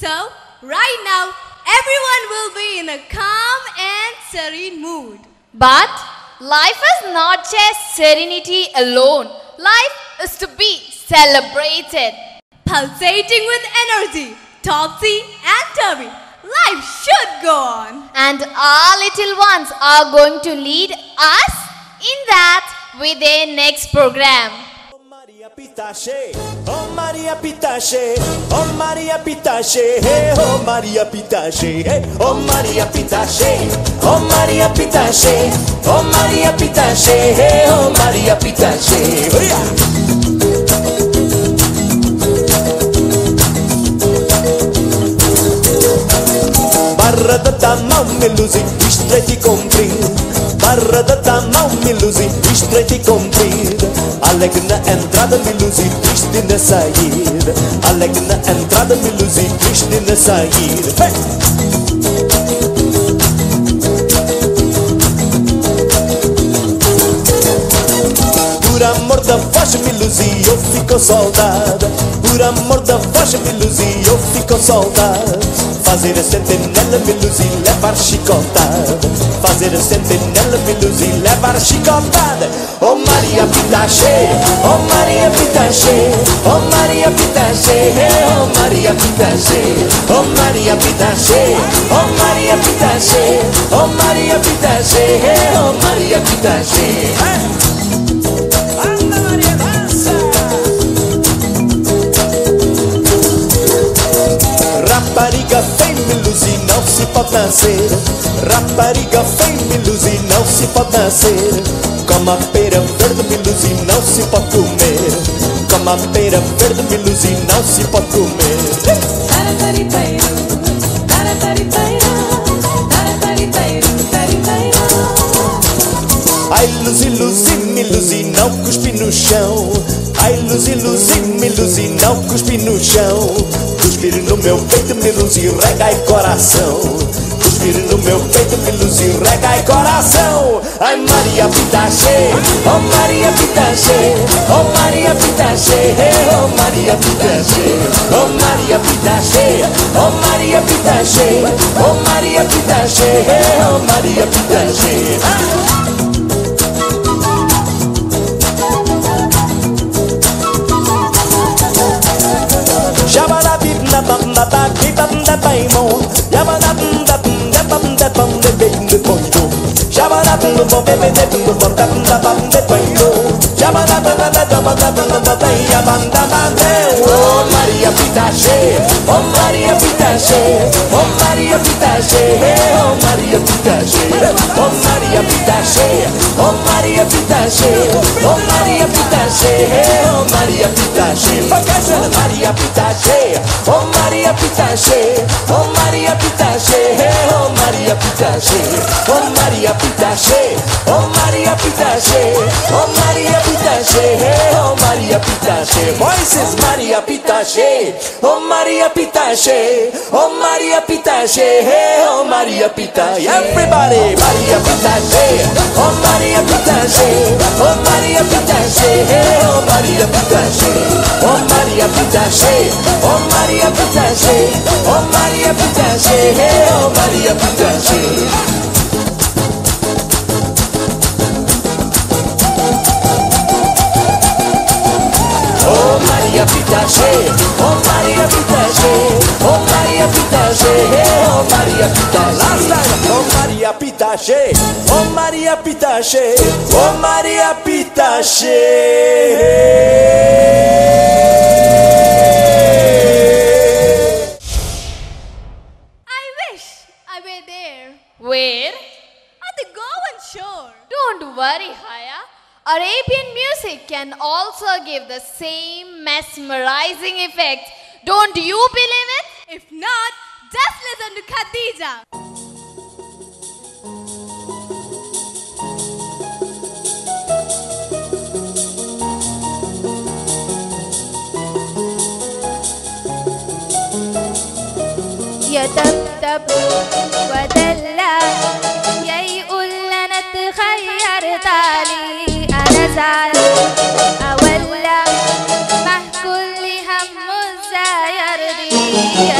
So, right now, everyone will be in a calm and serene mood. But life is not just serenity alone. Life is to be celebrated. Pulsating with energy, topsy and turvy. Life should go on. And our little ones are going to lead us in that with their next program. Pitache, oh Maria Pitache, oh Maria Pitache, oh Maria Pitache, oh Maria Pitache, oh Maria Pitache, oh Maria Pitache, oh Maria Pitache. Barradata mal me iluzi, estreita e comprida. da mal me iluzi, estreita e comprida. Alegre na entrada me iluzi, triste na saída. Alegre na entrada me iluzi, triste na saída. Amor da voz me luzi, eu fico soldado. Por amor da voz me luzi, eu fico soldado. Fazer a sentinela me luzi, levar chicotada. Fazer a sentinela me luzi, levar chicotada. Oh Maria Pitache, oh Maria Pitache, oh Maria Pitache, oh Maria Pitache, oh Maria Pitache, oh Maria Pitache, oh Maria Pitache, oh Maria. Anda Rapariga vem me luzir, não se pode nascer. Rapariga vem me luzir, não se pode nascer. Como a pera verde me luzir, não se pode comer. Como a pera verde me luzir, não se pode comer. Ai, luzi, luzi, me luzi, não cuspi no chão. Ai, luzi, luzi, me luzi, não cuspi no chão. Cuspir no meu peito, me luzi, rega e coração. Cuspir no meu peito, me luzi, rega e coração. Ai, Maria Pitache, oh Maria Pitache, oh Maria Pitache, oh Maria Pitache, oh Maria Pitache, oh Maria Pitache, oh Maria Pitache, oh Maria Pitache. i'm on. Maria Pitache, oh Maria Pitache, oh Maria Pitache, oh Maria Pitache, oh Maria Pitache, oh Maria Pitache, oh Maria Pitache, oh Maria Pitache, Bacana Maria Pitache, oh Maria Pitache, oh Maria Pitache, oh Maria Pitache, oh Maria Pitache, oh Maria Pitache, oh Maria Pitache, oh Maria Pitache, voices Maria Pitache, oh Maria Pitache, oh Maria Pitache, oh Maria Pitache, everybody Maria Pitache, oh Maria Pitache, oh Maria Pitache, oh Maria Pitache, oh Maria Pitache, oh Maria Pitache, oh Maria Pitache, oh Maria Pitache. Pitache, oh Maria Pitache, oh Maria Pitache, oh Maria Pitache. Last time, oh Maria Pitache, oh Maria Pitache, oh Maria Pitache. I wish I were there Where? at the Goan shore. Don't worry, Haya. Arabian music can also give the same mesmerizing effect. Don't you believe it? If not, just listen to Khadija. يطبطب ودلع زال أولى مع كل هم سيرضي.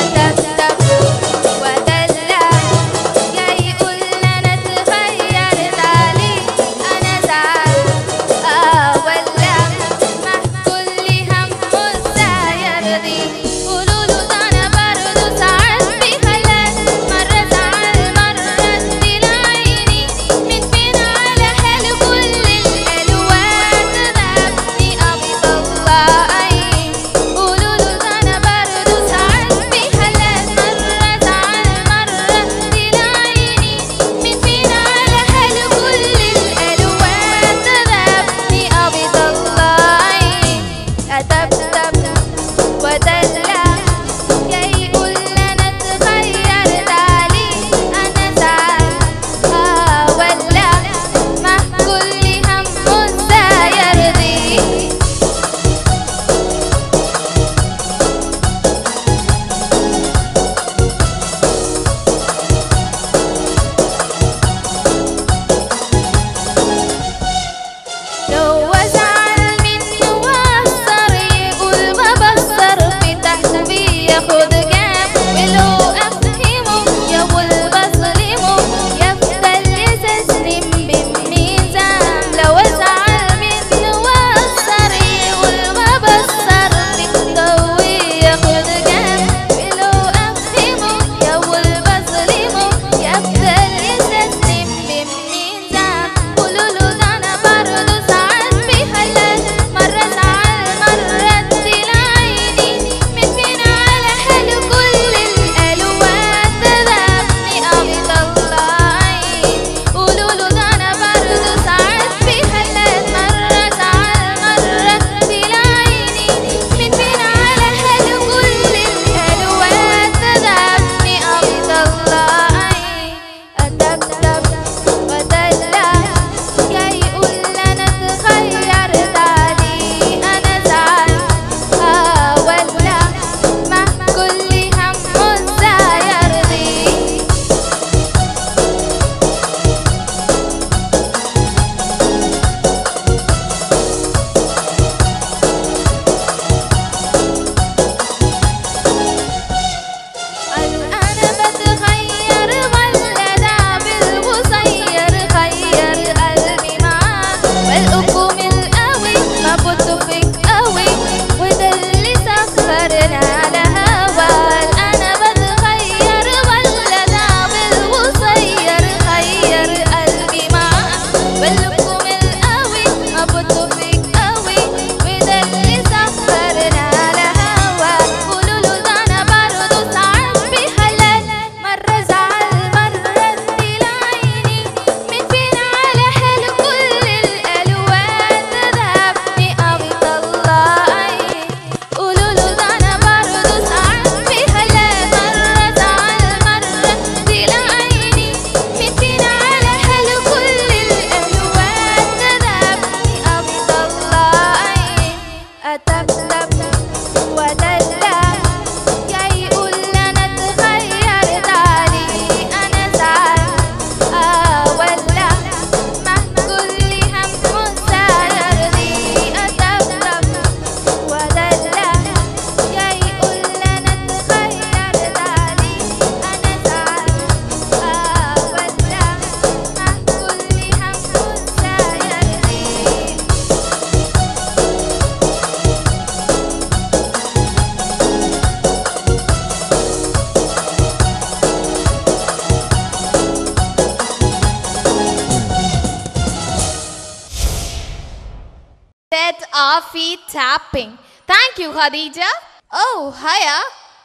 Thank you, Khadija. Oh, Haya,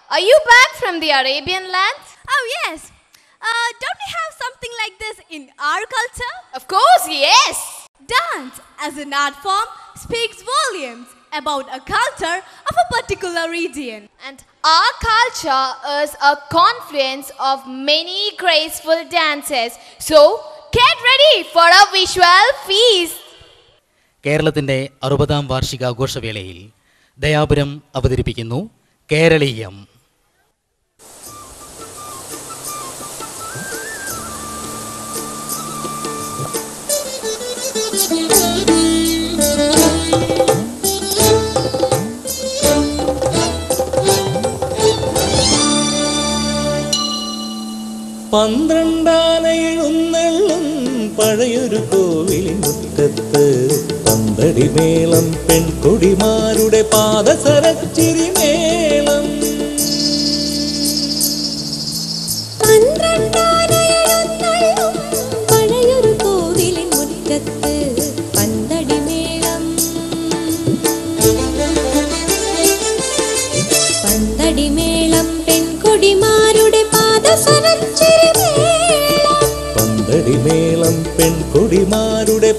are you back from the Arabian lands? Oh, yes. Uh, don't we have something like this in our culture? Of course, yes. Dance as an art form speaks volumes about a culture of a particular region. And our culture is a confluence of many graceful dances. So, get ready for a visual feast. കേരളത്തിന്റെ അറുപതാം വാർഷികാഘോഷവേളയിൽ ദയാപുരം അവതരിപ്പിക്കുന്നു കേരളീയം. പന്ത്രണ്ടാന എഴുന്നള്ളും പഴയൊരു കോവിലിൻ മുറ്റത്ത് പന്തടി മേളം പെൺകൊടിമാരുടെ പാദസരച്ചിരി മേളം പെൺകൊടിമാരുടെ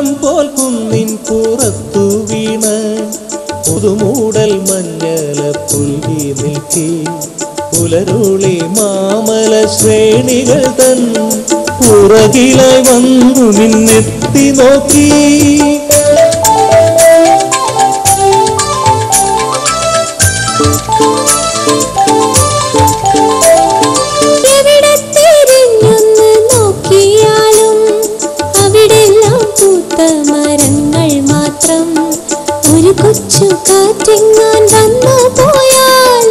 പുളകം പോൽ കുന്നിൻ പുറത്തു വീണ് പുതുമൂടൽ മഞ്ഞല പുൽകി നിൽക്കി പുലരുളി മാമല ശ്രേണികൾ തൻ പുറകിലായി വന്നു നിന്നെത്തി നോക്കി. കാറ്റിങ്ങാൻ വന്നു പോയാൽ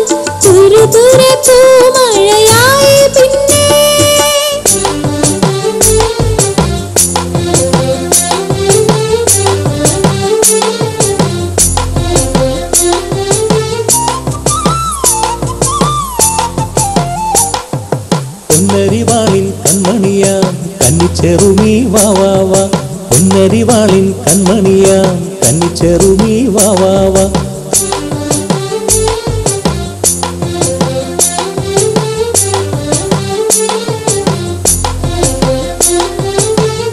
തുരുതുരെ പൂമഴയായി പിന്നെ. പൊന്നരിവാളിൻ കൺമണിയാം കന്നിച്ചെറുമീ വാ വാ വാ. പൊന്നരിവാളിൻ കൺമണിയാം. വാ വാ വാ.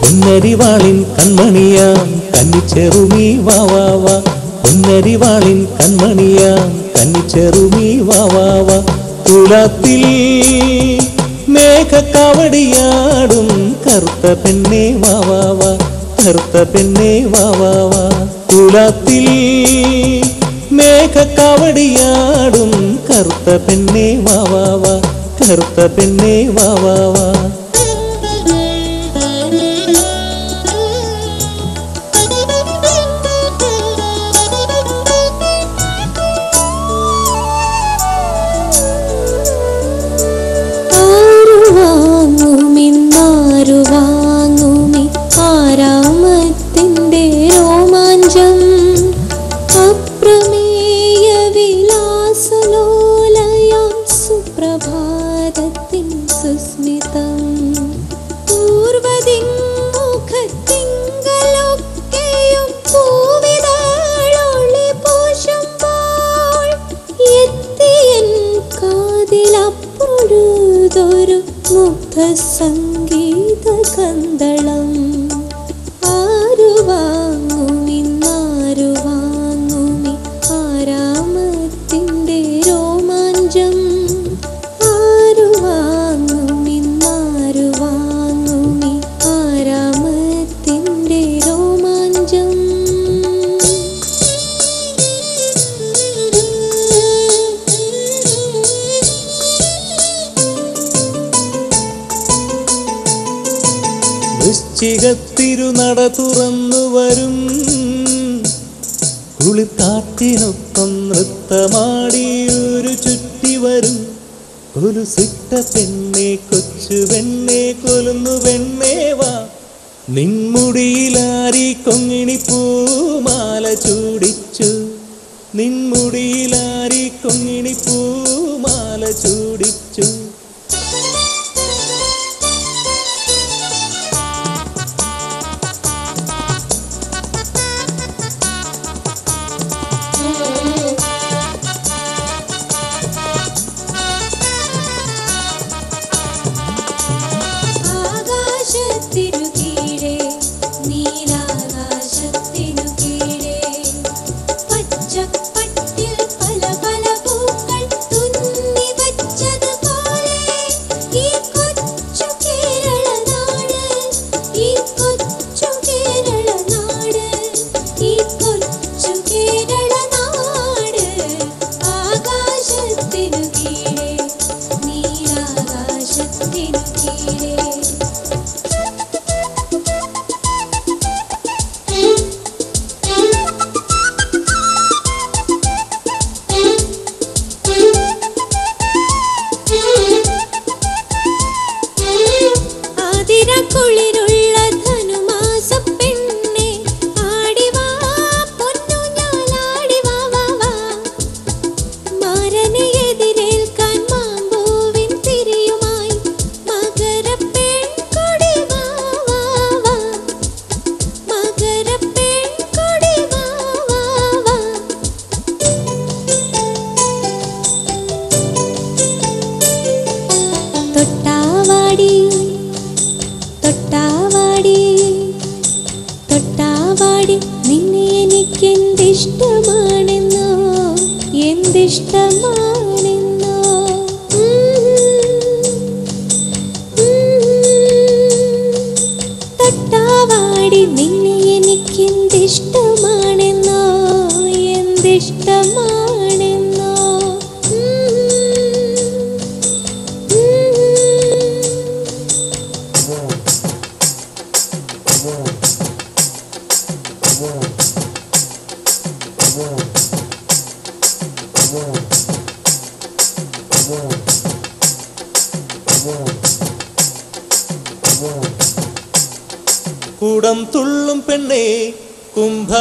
പൊന്നരിവാളിൻ കൺമണിയാം കന്നിച്ചെറുമീ വാവാവ പൊന്നരിവാളിൻ കൺമണിയാം കന്നിച്ചെറുമീ വാവാവ തുലാത്തിൽ മേഘക്കവടിയാടും കറുത്ത പെണ്ണേ വാ വാ വാ. കറുത്ത പെണ്ണേ വാ. തുലാത്തിൽ മേഘക്കവടിയാടും. കറുത്ത പെണ്ണേ വാ വാ വാ. കറുത്ത പെണ്ണേ വാ.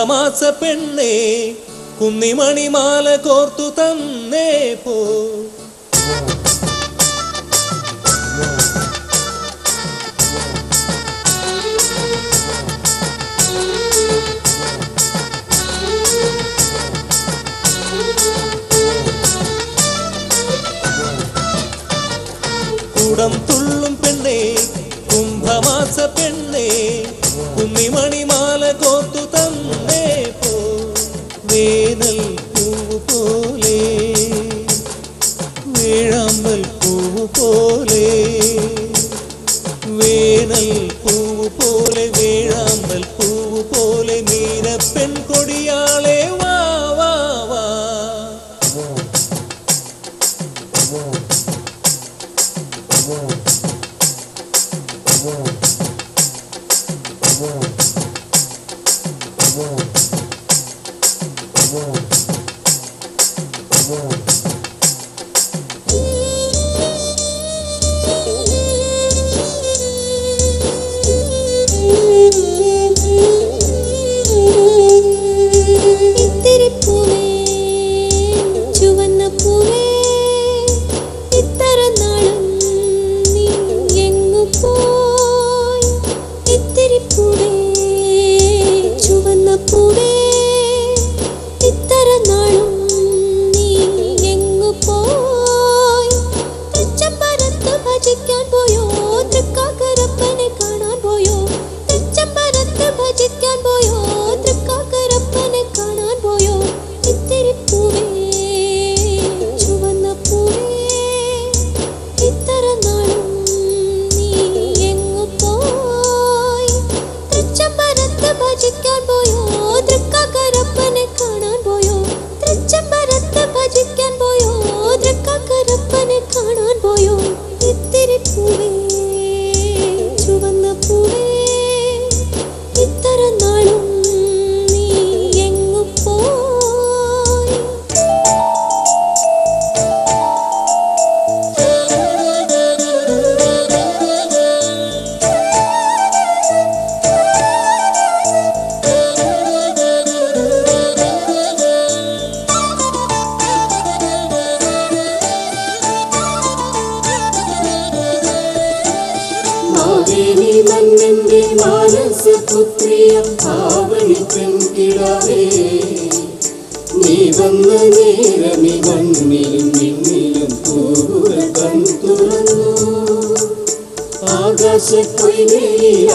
കുംഭമാസ പെണ്ണേ കുന്നിമണിമാല കോർത്തു തന്നേ പോ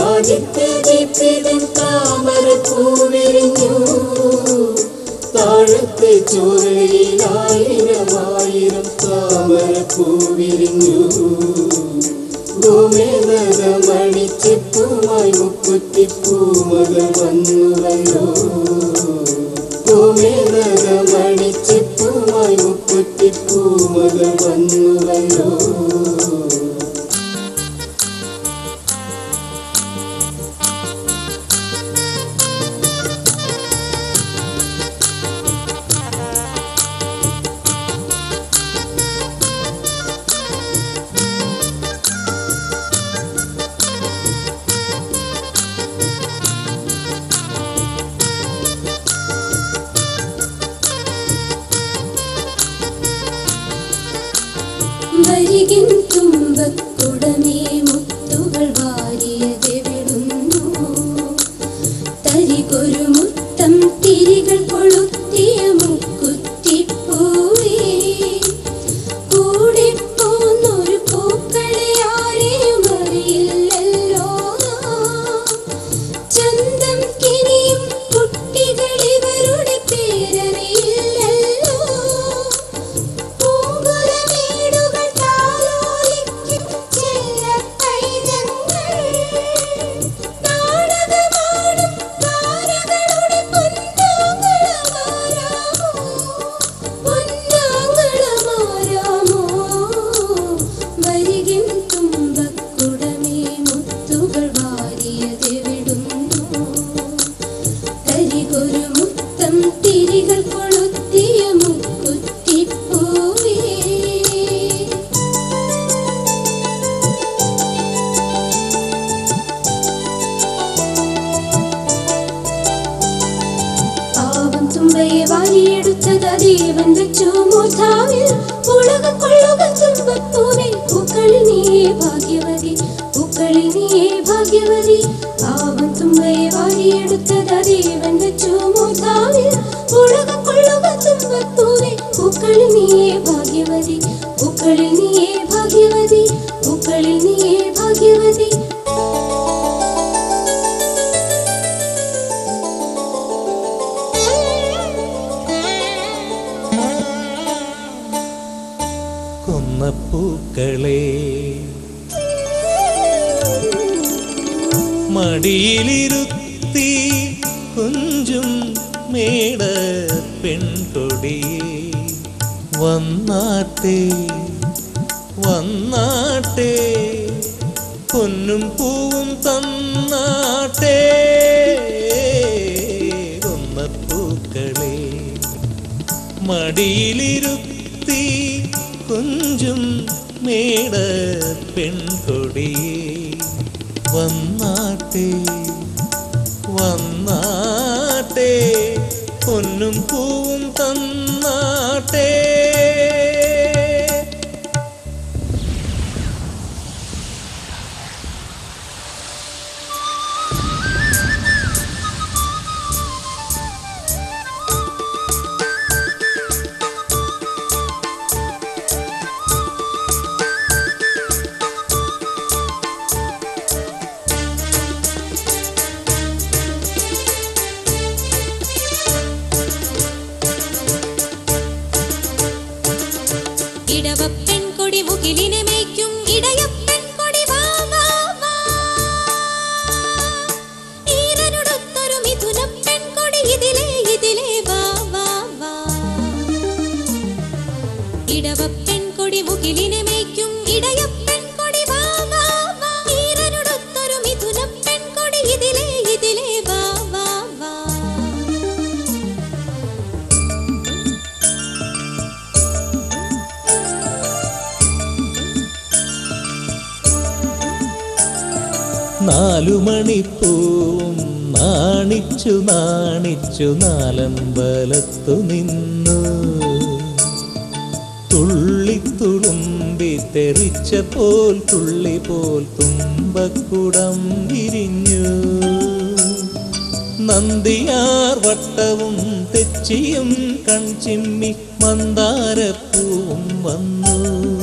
യാചിത്ത് ജിപ്പിതൻ താമര പൂവിരിഞ്ഞു താഴത്തെ ചോരയിൽ ആയിരം ആയിരം താമര പൂവിരിഞ്ഞു ഗോമേതര മണിച്ചിപ്പുമായി മുക്കുറ്റിപ്പൂമകൾ വന്നുവല്ലോ ഗോമേതര മണിച്ചിപ്പുമായി മുക്കുറ്റിപ്പൂമകൾ വന്നുവല്ലോ പരികിൻ തുമ്പത്തുടനേ കൊന്നപ്പൂക്കളെ മടിയിലിരുത്തി കുഞ്ചും മേട പെൺകൊടി. വന്നാട്ടെ വന്നാട്ടെ പൊന്നും പൂവും തന്നാട്ടെ. കൊന്നപ്പൂക്കളെ മടിയിലിരുത്തി പിന്നീട് പെൺകുടി വന്നാട്ടെ വന്നാട്ടെ പൊന്നും പൂ നാലുമണിപ്പൂവും നാണിച്ചു നാണിച്ചു നാലമ്പലത്തു നിന്നു. തുള്ളിത്തുളുമ്പി തെറിച്ച പോൽ തുള്ളി പോൽ തുമ്പക്കുടം വിരിഞ്ഞു. നന്ദിയാർ വട്ടവും തെച്ചിയും കൺചിമ്മി മന്ദാരപ്പൂവും വന്നു.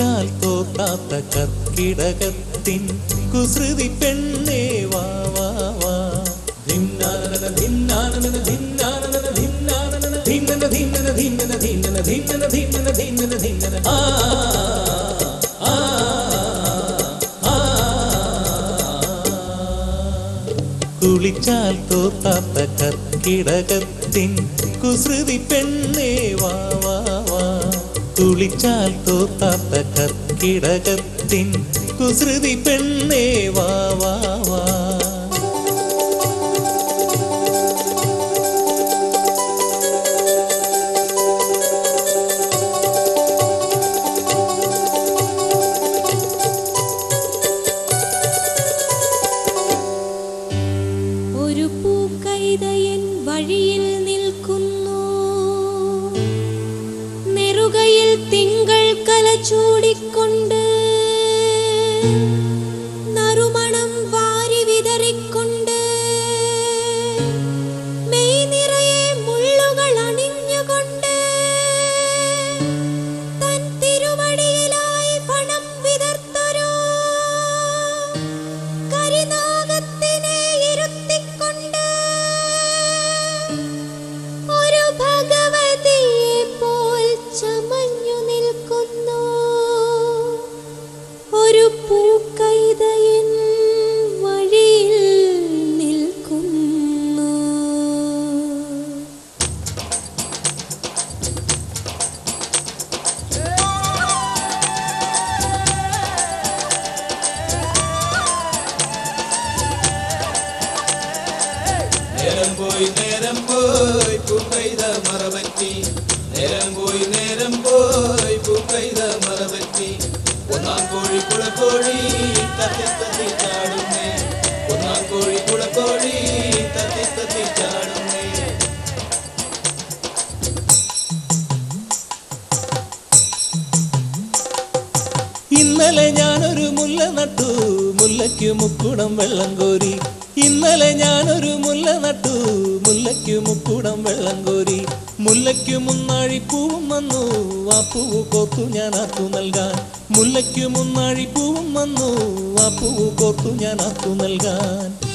കുളിച്ചാൽ തോത്താത്ത കർക്കിടകത്തിൻ കുസൃതി പെണ്ണേ വാ വാ വാ. ധിന്നാനന ധിന്നാനന ധിന്നാനന ധിന്നാനന ധിന്നന ധിന്നന ധിന്നന ധിന്നന ധിന്നന ധിന്നന ആ കുളിച്ചാൽ തോത്താത്ത കർക്കിടകത്തിൻ കുസൃതി പെണ്ണേ വാ കുളിച്ചാൽ തോത്താത്ത കർക്കിടകത്തിൻ കുസൃതി പെണ്ണേ വാ വാ വാ. you പോയി പൂക്കൈത മറവറ്റി നേരം പോയി നേരം പോയി പൂക്കൈത മറവറ്റി ഒന്നാം കോഴി കുളക്കോഴി തത്തി തത്തി ചാടുന്നേ. ഒന്നാം കോഴി കുളക്കോഴി തത്തി തത്തി ചാടുന്നേ. ഇന്നലെ ഞാനൊരു മുല്ല നട്ടു. മുല്ലയ്ക്ക് മുക്കുടം വെള്ളം കോരി. ഇന്നലെ ഞാനൊരു മുല്ല നട്ടു. മുല്ലയ്ക്ക് മുക്കുടം വെള്ളം കോരി മുല്ലയ്ക്ക് മുന്നാഴി പൂവും വന്നു. ആ പൂവ് കോർത്തു ഞാൻ ആത്തു നൽകാൻ. മുല്ലയ്ക്ക് മുന്നാഴി പൂവും വന്നു. ആ പൂവ് കോർത്തു ഞാൻ ആത്തു നൽകാൻ.